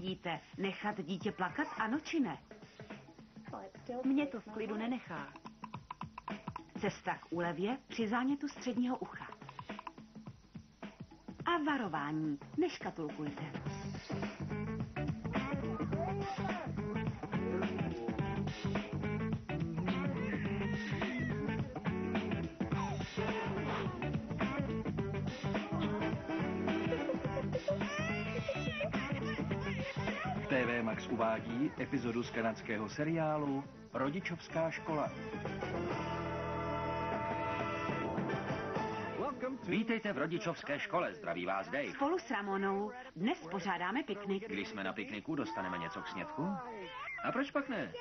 Uvidíte, nechat dítě plakat, ano či ne? Mě to v klidu nenechá. Cesta k úlevě při zánětu středního ucha. A varování, neškatulkujte. Max uvádí epizodu z kanadského seriálu Rodičovská škola. Vítejte v rodičovské škole, zdraví vás Dave. Spolu s Ramonou dnes pořádáme piknik. Když jsme na pikniku, dostaneme něco k snědku? A proč pak ne?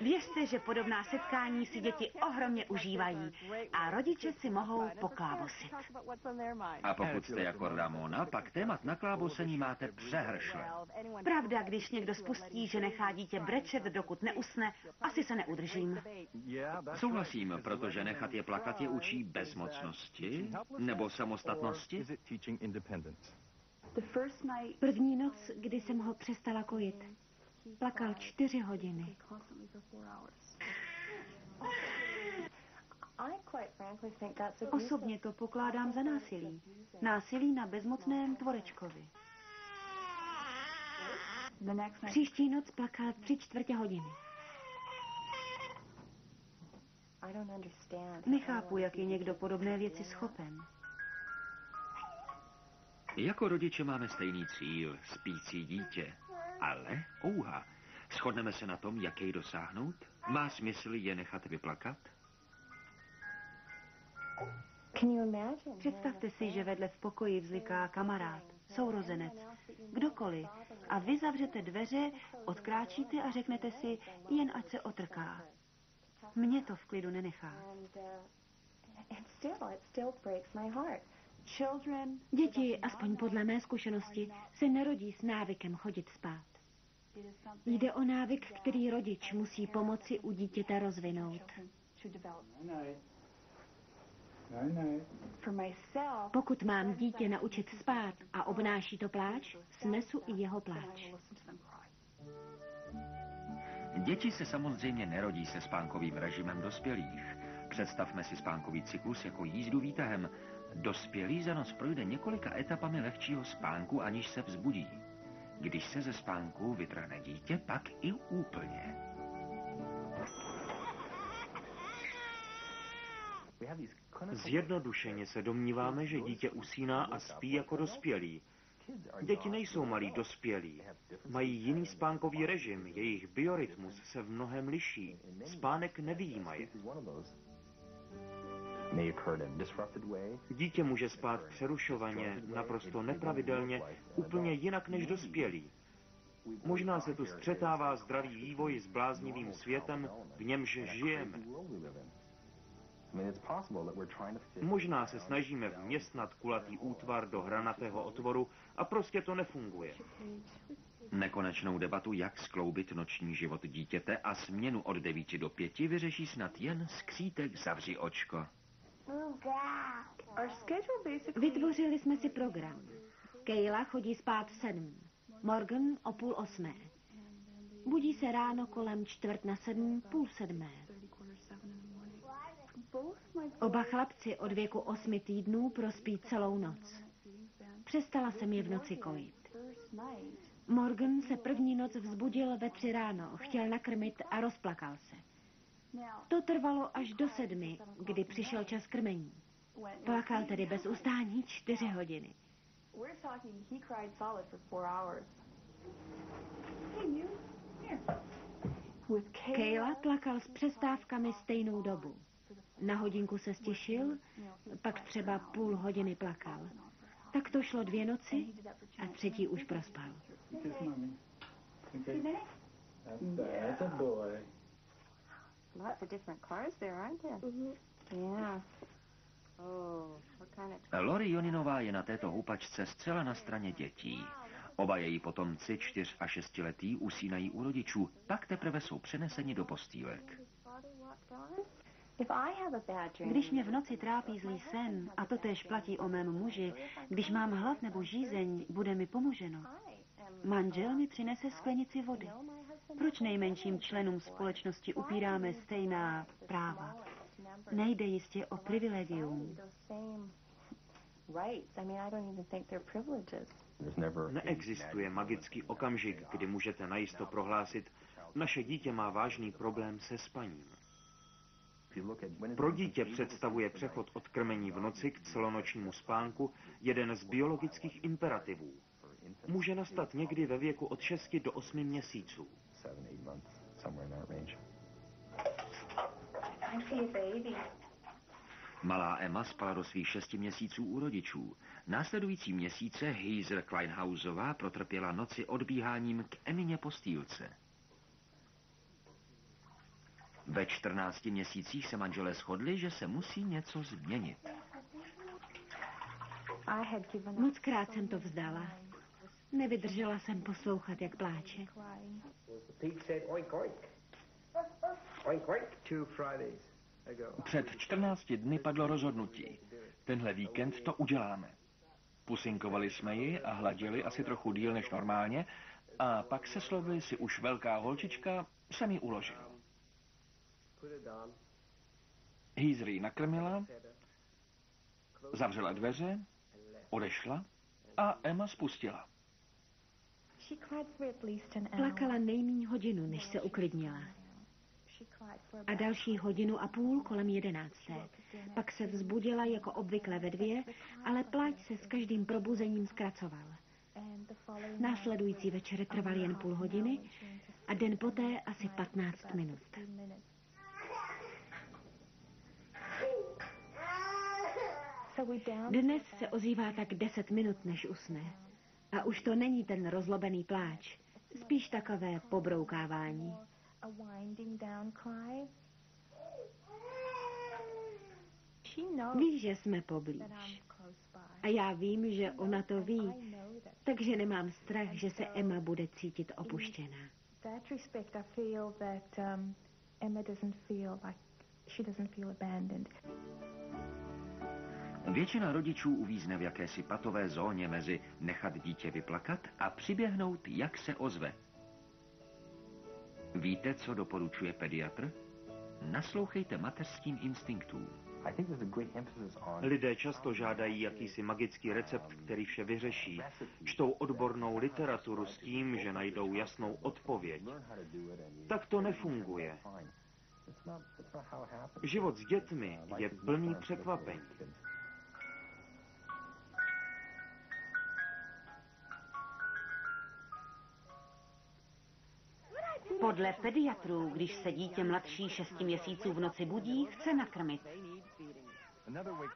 Věřte, že podobná setkání si děti ohromně užívají a rodiče si mohou poklábosit. A pokud jste jako Ramona, pak témat na klábosení máte přehršle. Pravda, když někdo spustí, že nechá dítě brečet, dokud neusne, asi se neudržím. Souhlasím, protože nechat je plakat je učí bezmocnosti nebo samostatnosti. První noc, kdy jsem ho přestala kojit, plakal čtyři hodiny. Osobně to pokládám za násilí. Násilí na bezmocném tvorečkovi. Příští noc plakal tři čtvrtě hodiny. Nechápu, jak je někdo podobné věci schopen. Jako rodiče máme stejný cíl, spící dítě. Ale, ouha, shodneme se na tom, jak jej dosáhnout? Má smysl je nechat vyplakat? Představte si, že vedle v pokoji vzliká kamarád, sourozenec, kdokoliv, a vy zavřete dveře, odkráčíte a řeknete si, jen ať se otrká. Mě to v klidu nenechá. Děti, aspoň podle mé zkušenosti, se nerodí s návykem chodit spát. Jde o návyk, který rodič musí pomoci u dítěte rozvinout. Pokud mám dítě naučit spát a obnáší to pláč, snesu i jeho pláč. Děti se samozřejmě nerodí se spánkovým režimem dospělých. Představme si spánkový cyklus jako jízdu výtahem. Dospělý za noc projde několika etapami lehčího spánku, aniž se vzbudí. Když se ze spánku vytrhne dítě, pak i úplně. Zjednodušeně se domníváme, že dítě usíná a spí jako dospělý. Děti nejsou malí dospělí. Mají jiný spánkový režim, jejich biorytmus se v mnohem liší. Spánek nevýjímaje. Dítě může spát přerušovaně, naprosto nepravidelně, úplně jinak než dospělý. Možná se tu střetává zdravý vývoj s bláznivým světem, v němž žijeme. Možná se snažíme vměstnat kulatý útvar do hranatého otvoru a prostě to nefunguje. Nekonečnou debatu, jak skloubit noční život dítěte a směnu od 9 do 5 vyřeší snad jen skřítek zavři očko. Vytvořili jsme si program. Kejla chodí spát v sedm, Morgan o půl osmé. Budí se ráno kolem čtvrt na sedm, půl sedmé. Oba chlapci od věku osmi týdnů prospí celou noc. Přestala jsem je v noci kojit. Morgan se první noc vzbudil ve tři ráno, chtěl nakrmit a rozplakal se. To trvalo až do sedmi, kdy přišel čas krmení. Plakal tedy bez ustání čtyři hodiny. Kayla plakal s přestávkami stejnou dobu. Na hodinku se stišil, pak třeba půl hodiny plakal. Tak to šlo dvě noci a třetí už prospal. That's a boy. Lots of different cars there, aren't there? Yeah. Lori Joninová je na této houpačce zcela na straně dětí. Oba její potomci, čtyř a šestiletí, usínají u rodičů, pak teprve jsou přeneseni do postýlek. Když mě v noci trápí zlý sen, a to též platí o mém muži, když mám hlad nebo žízeň, bude mi pomoženo. Manžel mi přinese sklenici vody. Proč nejmenším členům společnosti upíráme stejná práva? Nejde jistě o privilegium. Neexistuje magický okamžik, kdy můžete najisto prohlásit, naše dítě má vážný problém se spaním. Pro dítě představuje přechod od krmení v noci k celonočnímu spánku jeden z biologických imperativů. Může nastat někdy ve věku od 6 do 8 měsíců. Malá Emma spala do svých šesti měsíců u rodičů. Následující měsíce Heiser Kleinhausová protrpěla noci odbíháním k Emině postýlce. Ve 14 měsících se manželé shodli, že se musí něco změnit. Moc krát jsem to vzdala. Nevydržela jsem poslouchat, jak pláče. Před 14 dny padlo rozhodnutí. Tenhle víkend to uděláme. Pusinkovali jsme ji a hladili asi trochu díl než normálně a pak se slovy si už velká holčička se mi uložil. Heathery nakrmila, zavřela dveře, odešla a Emma spustila. Plakala nejmíň hodinu, než se uklidnila. A další hodinu a půl kolem jedenácté. Pak se vzbudila jako obvykle ve dvě, ale pláč se s každým probuzením zkracoval. Následující večer trval jen půl hodiny a den poté asi 15 minut. Dnes se ozývá tak deset minut, než usne. A už to není ten rozlobený pláč, spíš takové pobroukávání. Ví, že jsme poblíž. A já vím, že ona to ví, takže nemám strach, že se Emma bude cítit opuštěná. Emma doesn't feel like she doesn't feel abandoned. Většina rodičů uvízne v jakési patové zóně mezi nechat dítě vyplakat a přiběhnout, jak se ozve. Víte, co doporučuje pediatr? Naslouchejte mateřským instinktům. Lidé často žádají jakýsi magický recept, který vše vyřeší. Čtou odbornou literaturu s tím, že najdou jasnou odpověď. Tak to nefunguje. Život s dětmi je plný překvapení. Podle pediatrů, když se dítě mladší 6 měsíců v noci budí, chce nakrmit.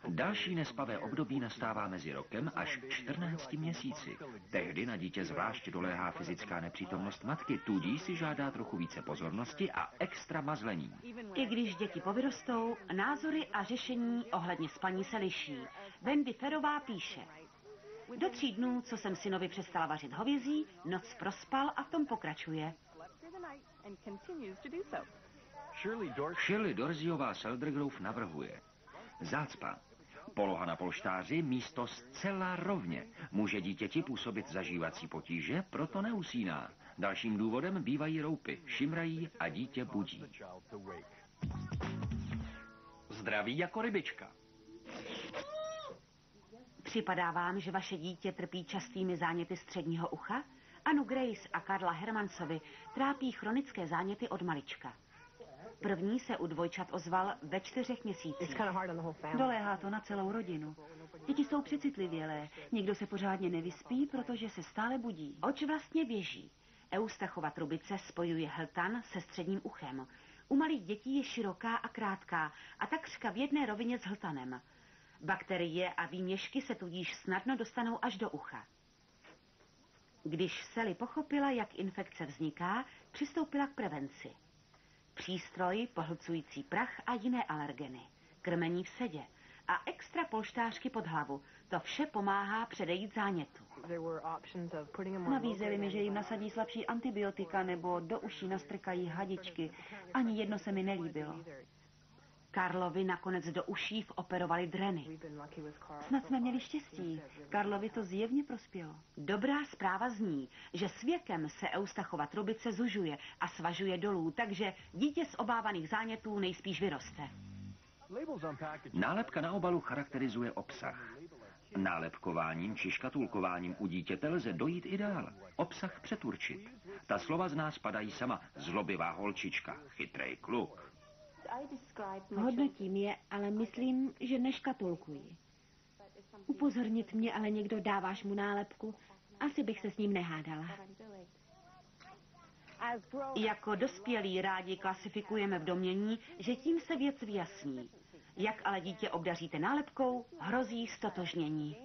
Další nespavé období nastává mezi rokem až 14 měsíci. Tehdy na dítě zvlášť doléhá fyzická nepřítomnost matky, tudíž si žádá trochu více pozornosti a extra mazlení. I když děti povyrostou, názory a řešení ohledně spaní se liší. Wendy Ferová píše, do tří dnů, co jsem synovi přestala vařit hovězí, noc prospal a v tom pokračuje. Shirley Dorziová Seldergrove navrhuje zácpa. Poloha na polštáři místo zcela rovně. Může dítěti působit zažívací potíže, proto neusíná. Dalším důvodem bývají roupy, šimrají a dítě budí. Zdraví jako rybička. Připadá vám, že vaše dítě trpí častými záněty středního ucha? Anu Grace a Karla Hermansovi trápí chronické záněty od malička. První se u dvojčat ozval ve čtyřech měsících. Doléhá to na celou rodinu. Děti jsou přecitlivělé, nikdo se pořádně nevyspí, protože se stále budí. Oč vlastně běží? Eustachova trubice spojuje hltan se středním uchem. U malých dětí je široká a krátká a takřka v jedné rovině s hltanem. Bakterie a výměšky se tudíž snadno dostanou až do ucha. Když Sally pochopila, jak infekce vzniká, přistoupila k prevenci. Přístroj, pohlcující prach a jiné alergeny, krmení v sedě a extra polštářky pod hlavu. To vše pomáhá předejít zánětu. Nabízeli mi, že jim nasadí slabší antibiotika nebo do uší nastrkají hadičky. Ani jedno se mi nelíbilo. Karlovi nakonec do uší operovali dreny. Snad jsme měli štěstí. Karlovi to zjevně prospělo. Dobrá zpráva zní, že s věkem se Eustachova trubice zužuje a svažuje dolů, takže dítě z obávaných zánětů nejspíš vyroste. Nálepka na obalu charakterizuje obsah. Nálepkováním či škatulkováním u dítěte lze dojít i dál. Obsah přeturčit. Ta slova z nás padají sama. Zlobivá holčička, chytrej kluk. Hodnotím je, ale myslím, že neškatulkuji. Upozornit mě ale někdo dáváš mu nálepku, asi bych se s ním nehádala. Jako dospělí rádi klasifikujeme v domění, že tím se věc vyjasní. Jak ale dítě obdaříte nálepkou, hrozí stotožnění.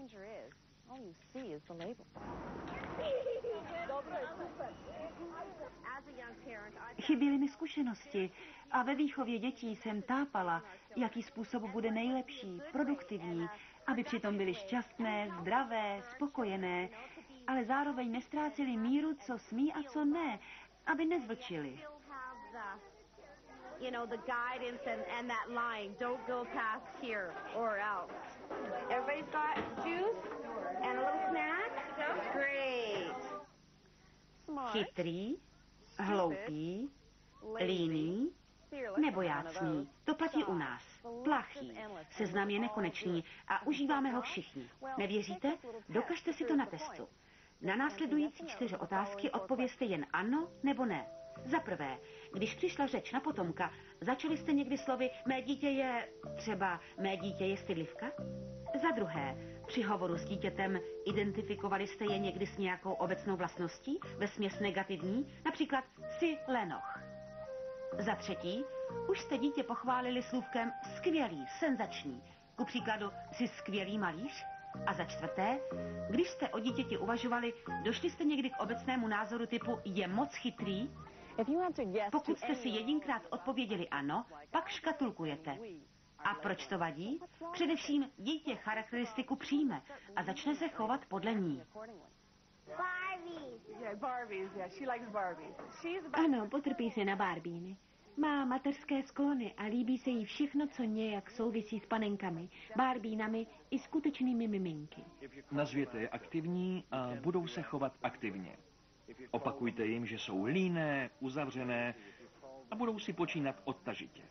Chyběly mi zkušenosti a ve výchově dětí jsem tápala, jaký způsob bude nejlepší, produktivní, aby přitom byly šťastné, zdravé, spokojené, ale zároveň nestráceli míru, co smí a co ne, aby nezvlčili you know, the guidance and, and that line, don't go past here or else. Everybody's got juice and a little snack? Great. Chytrý, hloupý, líný, nebojácný. To platí u nás. Plachý. Seznam je nekonečný a užíváme ho všichni. Nevěříte? Dokažte si to na testu. Na následující čtyři otázky odpověste jen ano nebo ne. Za prvé, když přišla řeč na potomka, začali jste někdy slovy mé dítě je třeba mé dítě je stydlivka? Za druhé, při hovoru s dítětem identifikovali jste je někdy s nějakou obecnou vlastností, ve směs negativní, například si lenoch. Za třetí, už jste dítě pochválili slůvkem skvělý, senzační. Ku příkladu, si skvělý malíř? A za čtvrté, když jste o dítěti uvažovali, došli jste někdy k obecnému názoru typu je moc chytrý, pokud jste si jedinkrát odpověděli ano, pak škatulkujete. A proč to vadí? Především dítě charakteristiku přijme a začne se chovat podle ní. Ano, potrpí se na Barbíny. Má mateřské sklony a líbí se jí všechno, co nějak souvisí s panenkami, barbínami i skutečnými miminky. Nazvěte je aktivní a budou se chovat aktivně. Opakujte jim, že jsou líné, uzavřené a budou si počínat odtažitě.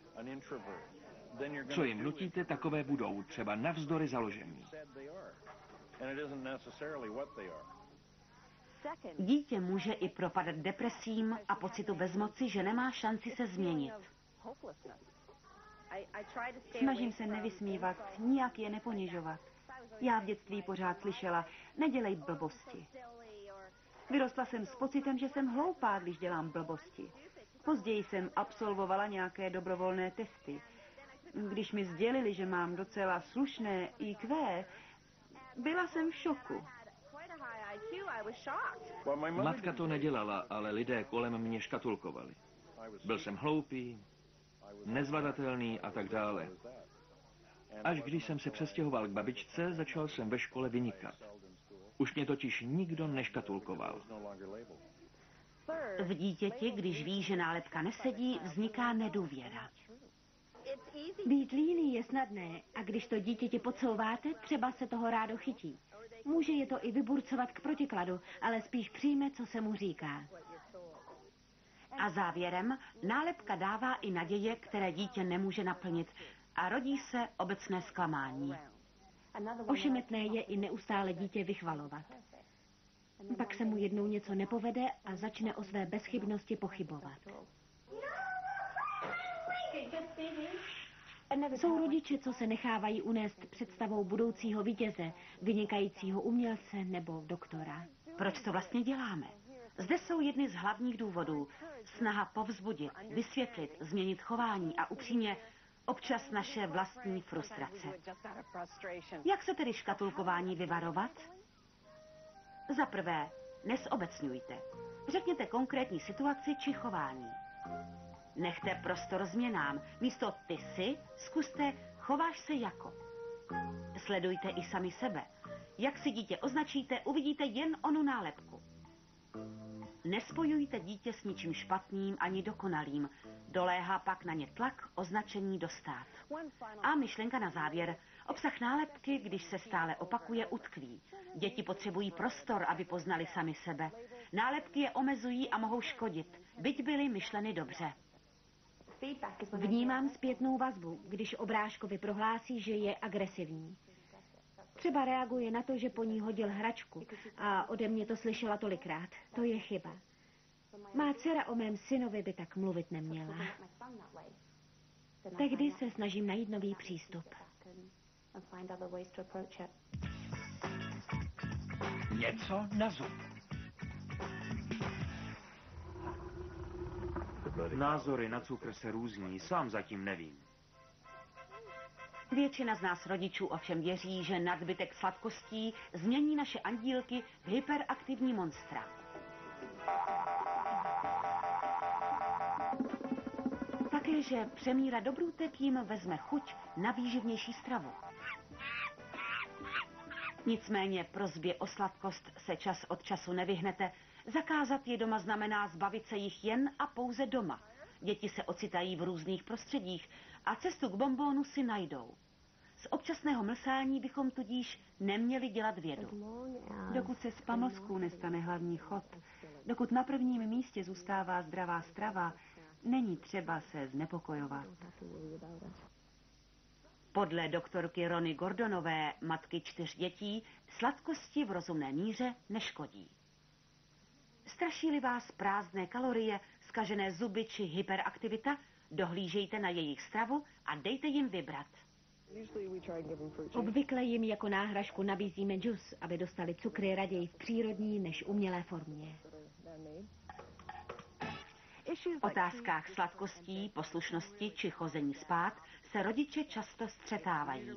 Co jim nutíte, takové budou, třeba navzdory založení. Dítě může i propadat depresím a pocitu bezmoci, že nemá šanci se změnit. Snažím se nevysmívat, nijak je neponižovat. Já v dětství pořád slyšela, nedělej blbosti. Vyrostla jsem s pocitem, že jsem hloupá, když dělám blbosti. Později jsem absolvovala nějaké dobrovolné testy. Když mi sdělili, že mám docela slušné IQ, byla jsem v šoku. Matka to nedělala, ale lidé kolem mě škatulkovali. Byl jsem hloupý, nezvladatelný a tak dále. Až když jsem se přestěhoval k babičce, začal jsem ve škole vynikat. Už mě totiž nikdo neškatulkoval. V dítěti, když ví, že nálepka nesedí, vzniká nedůvěra. Být líný je snadné a když to dítěti podsouváte, třeba se toho rádo chytí. Může je to i vyburcovat k protikladu, ale spíš přijme, co se mu říká. A závěrem, nálepka dává i naděje, které dítě nemůže naplnit a rodí se obecné zklamání. Ošemetné je i neustále dítě vychvalovat. Pak se mu jednou něco nepovede a začne o své bezchybnosti pochybovat. Jsou rodiče, co se nechávají unést představou budoucího vítěze, vynikajícího umělce nebo doktora. Proč to vlastně děláme? Zde jsou jedny z hlavních důvodů. Snaha povzbudit, vysvětlit, změnit chování a upřímně občas naše vlastní frustrace. Jak se tedy škatulkování vyvarovat? Za prvé, nesobecňujte. Řekněte konkrétní situaci či chování. Nechte prostor změnám. Místo ty si, zkuste chováš se jako. Sledujte i sami sebe. Jak si dítě označíte, uvidíte jen onu nálepku. Nespojujte dítě s ničím špatným ani dokonalým. Doléhá pak na ně tlak označení dostat. A myšlenka na závěr. Obsah nálepky, když se stále opakuje, utkví. Děti potřebují prostor, aby poznali sami sebe. Nálepky je omezují a mohou škodit, byť byly myšleny dobře. Vnímám zpětnou vazbu, když obrážkovi prohlásí, že je agresivní. Třeba reaguje na to, že po ní hodil hračku a ode mě to slyšela tolikrát. To je chyba. Má dcera o mém synovi by tak mluvit neměla. Tehdy se snažím najít nový přístup. Něco na zub. Názory na cukr se různí, sám zatím nevím. Většina z nás rodičů ovšem věří, že nadbytek sladkostí změní naše andílky v hyperaktivní monstra. Také, že přemíra dobrůtek jim vezme chuť na výživnější stravu. Nicméně prozbě o sladkost se čas od času nevyhnete. Zakázat je doma znamená zbavit se jich jen a pouze doma. Děti se ocitají v různých prostředích a cestu k bombónu si najdou. Z občasného mlsání bychom tudíž neměli dělat vědu. Dokud se z pamlsků nestane hlavní chod, dokud na prvním místě zůstává zdravá strava, není třeba se znepokojovat. Podle doktorky Rony Gordonové, matky čtyř dětí, sladkosti v rozumné míře neškodí. Straší-li vás prázdné kalorie, skažené zuby či hyperaktivita, dohlížejte na jejich stravu a dejte jim vybrat. Obvykle jim jako náhražku nabízíme džus, aby dostali cukry raději v přírodní než umělé formě. V otázkách sladkostí, poslušnosti či chození spát se rodiče často střetávají.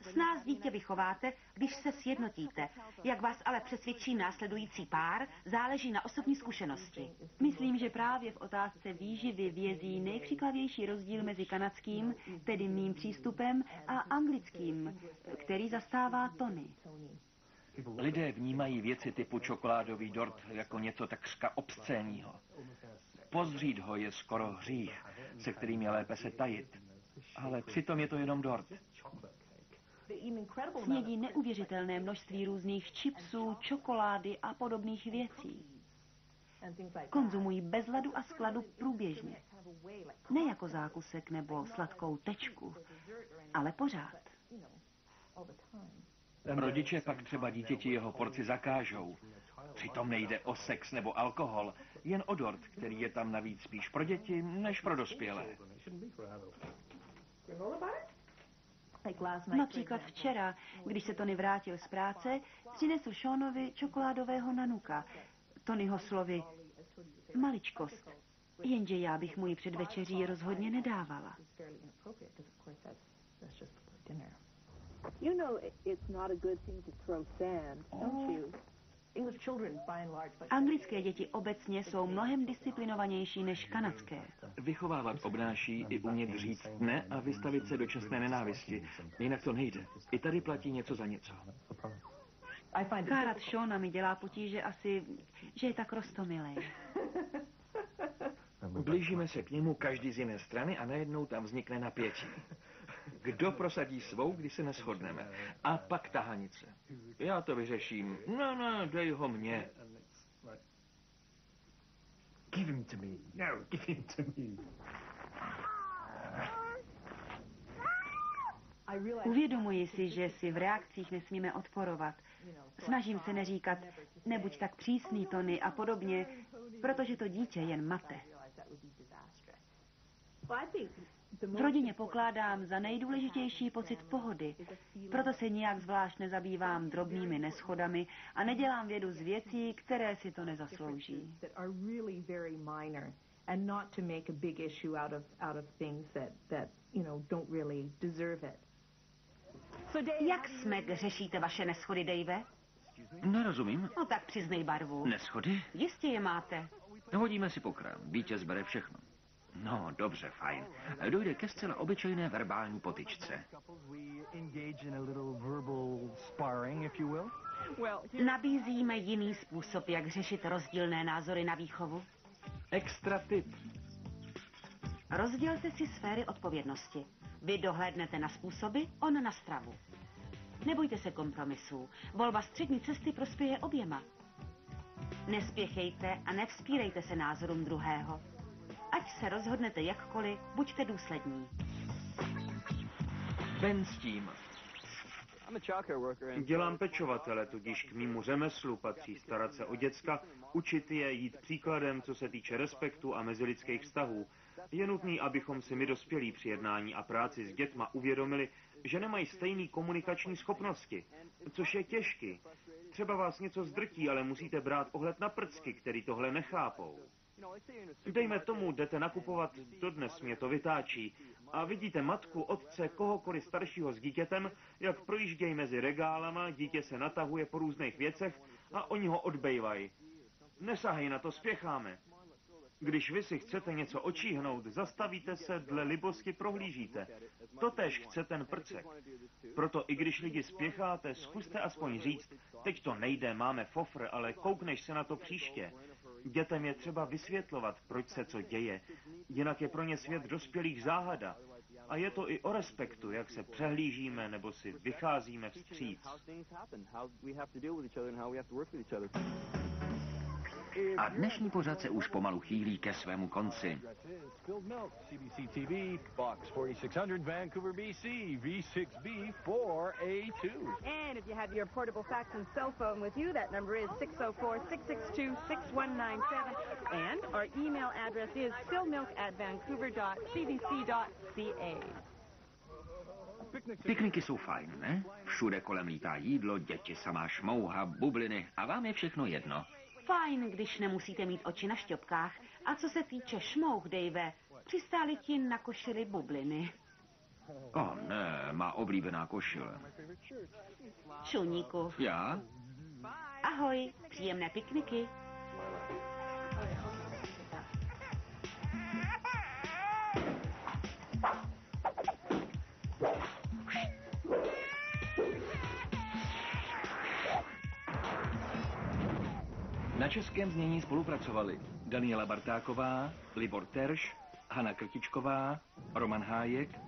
S nás dítě vychováte, když se sjednotíte. Jak vás ale přesvědčí následující pár, záleží na osobní zkušenosti. Myslím, že právě v otázce výživy vězí nejkřiklavější rozdíl mezi kanadským, tedy mým přístupem, a anglickým, který zastává Tony. Lidé vnímají věci typu čokoládový dort jako něco takřka obscénního. Pozřít ho je skoro hřích, se kterým je lépe se tajit. Ale přitom je to jenom dort. Snědí neuvěřitelné množství různých čipsů, čokolády a podobných věcí. Konzumují bez ledu a skladu průběžně. Ne jako zákusek nebo sladkou tečku, ale pořád. Rodiče pak třeba dítěti jeho porci zakážou. Přitom nejde o sex nebo alkohol, jen o dort, který je tam navíc spíš pro děti než pro dospělé. Například včera, když se Tony vrátil z práce, přinesl Seanovi čokoládového nanuka. Tonyho slovy, maličkost, jenže já bych mu ji před večeří rozhodně nedávala. You know it's not a good thing to throw sand, don't you? Anglické děti obecně jsou mnohem disciplinovanější než kanadské. Vychovávat obnáší i umět říct ne a vystavit se dočasné nenávisti. Jinak to nejde. I tady platí něco za něco. Kárat Shona mi dělá potíže asi, že je tak rostomilej. Blížíme se k němu každý z jiné strany a najednou tam vznikne napětí. Kdo prosadí svou, když se neschodneme? A pak tahanice. Já to vyřeším. No, no, dej ho mně. Give him to me. No, give him to me. Uvědomuji si, že si v reakcích nesmíme odporovat. Snažím se neříkat, nebuď tak přísný, Tony, a podobně, protože to dítě jen mate. V rodině pokládám za nejdůležitější pocit pohody. Proto se nijak zvlášť nezabývám drobnými neschodami a nedělám vědu z věcí, které si to nezaslouží. and not to make a big issue out of out of things that that you know don't really deserve it. Jak smek řešíte vaše neschody, Dave? Nerozumím. No tak přiznej barvu. Neschody? Jistě je máte. Hodíme si pokrám. Dítě zbere všechno. No, dobře, fajn. Dojde ke zcela obyčejné verbální potyčce. Nabízíme jiný způsob, jak řešit rozdílné názory na výchovu. Extra tip. Rozdělte si sféry odpovědnosti. Vy dohlédnete na způsoby, on na stravu. Nebojte se kompromisů. Volba střední cesty prospěje oběma. Nespěchejte a nevzpírejte se názorům druhého. Ať se rozhodnete jakkoliv, buďte důslední. Ven s tím. Dělám pečovatele, tudíž k mýmu řemeslu patří starat se o děcka, učit je jít příkladem, co se týče respektu a mezilidských vztahů. Je nutný, abychom si my dospělí při jednání a práci s dětma uvědomili, že nemají stejné komunikační schopnosti, což je těžký. Třeba vás něco zdrtí, ale musíte brát ohled na prcky, který tohle nechápou. Dejme tomu, jdete nakupovat, dodnes mě to vytáčí, a vidíte matku, otce, kohokoliv staršího s dítětem, jak projíždějí mezi regálama, dítě se natahuje po různých věcech a oni ho odbejvají. Nesahej na to, spěcháme. Když vy si chcete něco očíhnout, zastavíte se, dle libosti prohlížíte. Totež chce ten prcek. Proto i když lidi spěcháte, zkuste aspoň říct, teď to nejde, máme fofr, ale koukneš se na to příště. Dětem je třeba vysvětlovat, proč se co děje, jinak je pro ně svět dospělých záhada. A je to i o respektu, jak se přehlížíme nebo si vycházíme vstříc. A dnešní pořad se už pomalu chýlí ke svému konci. CBC-TV, Box 4600, Vancouver, BC, V6B4A2. And if you have your portable fax and cell phone with you, that number is 604-662-6197. And our email address is stillmilk at vancouver.cbc.ca. Pikniky jsou fajn, ne? Eh? Všude kolem lítá jídlo, děti samá šmouha, bubliny a vám je všechno jedno. Fajn, když nemusíte mít oči na šťopkách. A co se týče šmouch, Dave, přistáli ti na košili bubliny. O oh, ne, má oblíbená košile. Šuníku. Já? Ahoj, příjemné pikniky. Na českém znění spolupracovali Daniela Bartáková, Libor Terš, Hana Krtičková, Roman Hájek,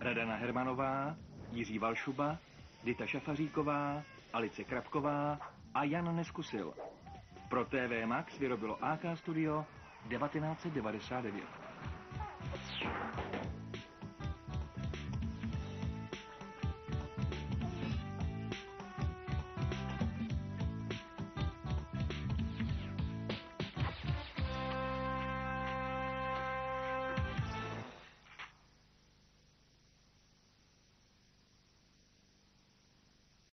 Radana Hermanová, Jiří Valšuba, Dita Šafaříková, Alice Krapková a Jan Neskusil. Pro TV Max vyrobilo AK Studio 1999.